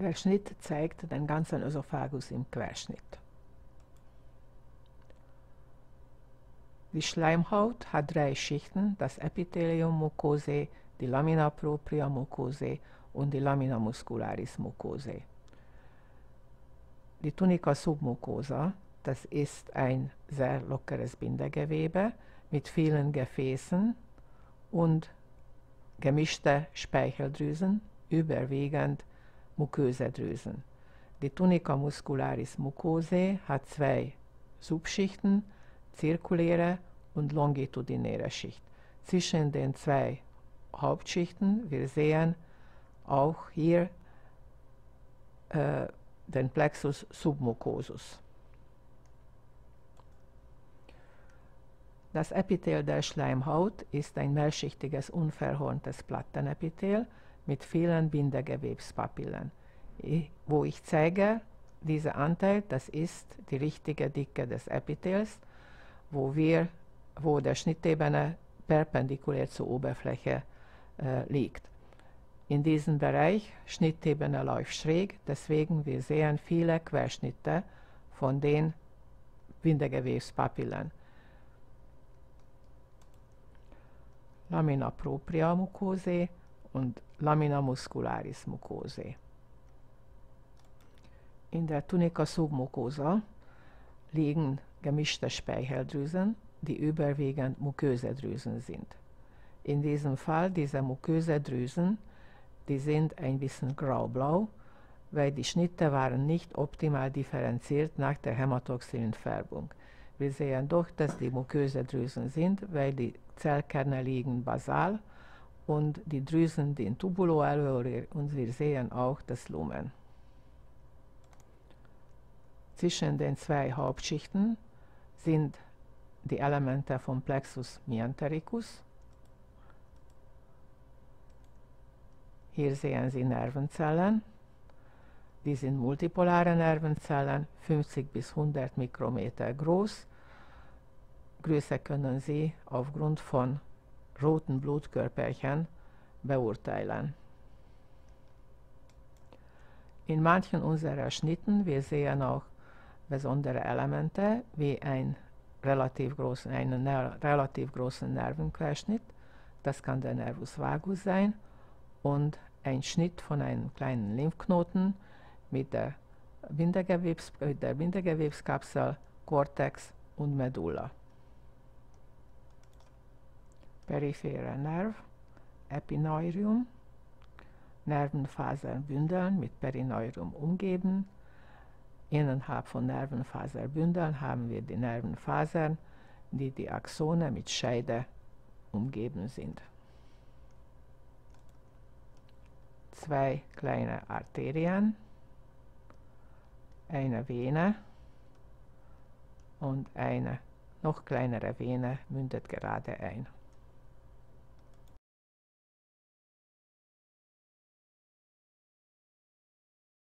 Der Schnitt zeigt den ganzen Ösophagus im Querschnitt. Die Schleimhaut hat drei Schichten, das Epithelium mucosae, die Lamina propria mucosae und die Lamina muscularis mucosae. Die Tunica submucosa, das ist ein sehr lockeres Bindegewebe mit vielen Gefäßen und gemischte Speicheldrüsen, überwiegend muköse Drüsen. Die Tunica muscularis mucosae hat zwei Subschichten, zirkuläre und longitudinäre Schicht. Zwischen den zwei Hauptschichten, wir sehen auch hier äh, den Plexus submucosus. Das Epithel der Schleimhaut ist ein mehrschichtiges unverhorntes Plattenepithel mit vielen Bindegewebspapillen. Wo ich zeige, dieser Anteil, das ist die richtige Dicke des Epithels, wo, wir, wo der Schnittebene perpendikulär zur Oberfläche äh, liegt. In diesem Bereich Schnittebene läuft schräg, deswegen wir sehen viele Querschnitte von den Bindegewebspapillen. Lamina propria mucosae und Lamina muscularis mucosae. In der Tunica submucosa liegen gemischte Speicheldrüsen, die überwiegend muköse Drüsen sind. In diesem Fall diese muköse Drüsen, die sind ein bisschen graublau, weil die Schnitte waren nicht optimal differenziert nach der hämatoxylinen Färbung. Wir sehen doch, dass die muköse Drüsen sind, weil die Zellkerne liegen basal und die Drüsen den Tubulo alveoli und wir sehen auch das Lumen. Zwischen den zwei Hauptschichten sind die Elemente vom Plexus meantericus. Hier sehen Sie Nervenzellen. Die sind multipolare Nervenzellen, 50 bis 100 Mikrometer groß Größe können Sie aufgrund von roten Blutkörperchen beurteilen. In manchen unserer Schnitten, wir sehen auch besondere Elemente, wie ein relativ großen, einen ner relativ großen Nervenquerschnitt, das kann der Nervus vagus sein, und ein Schnitt von einem kleinen Lymphknoten mit der, Bindegewebs mit der Bindegewebskapsel, Cortex und Medulla peripherer Nerv, Epineurium, Nervenfaserbündeln mit Perineurium umgeben. Innerhalb von Nervenfaserbündeln haben wir die Nervenfasern, die die Axone mit Scheide umgeben sind. Zwei kleine Arterien, eine Vene und eine noch kleinere Vene mündet gerade ein.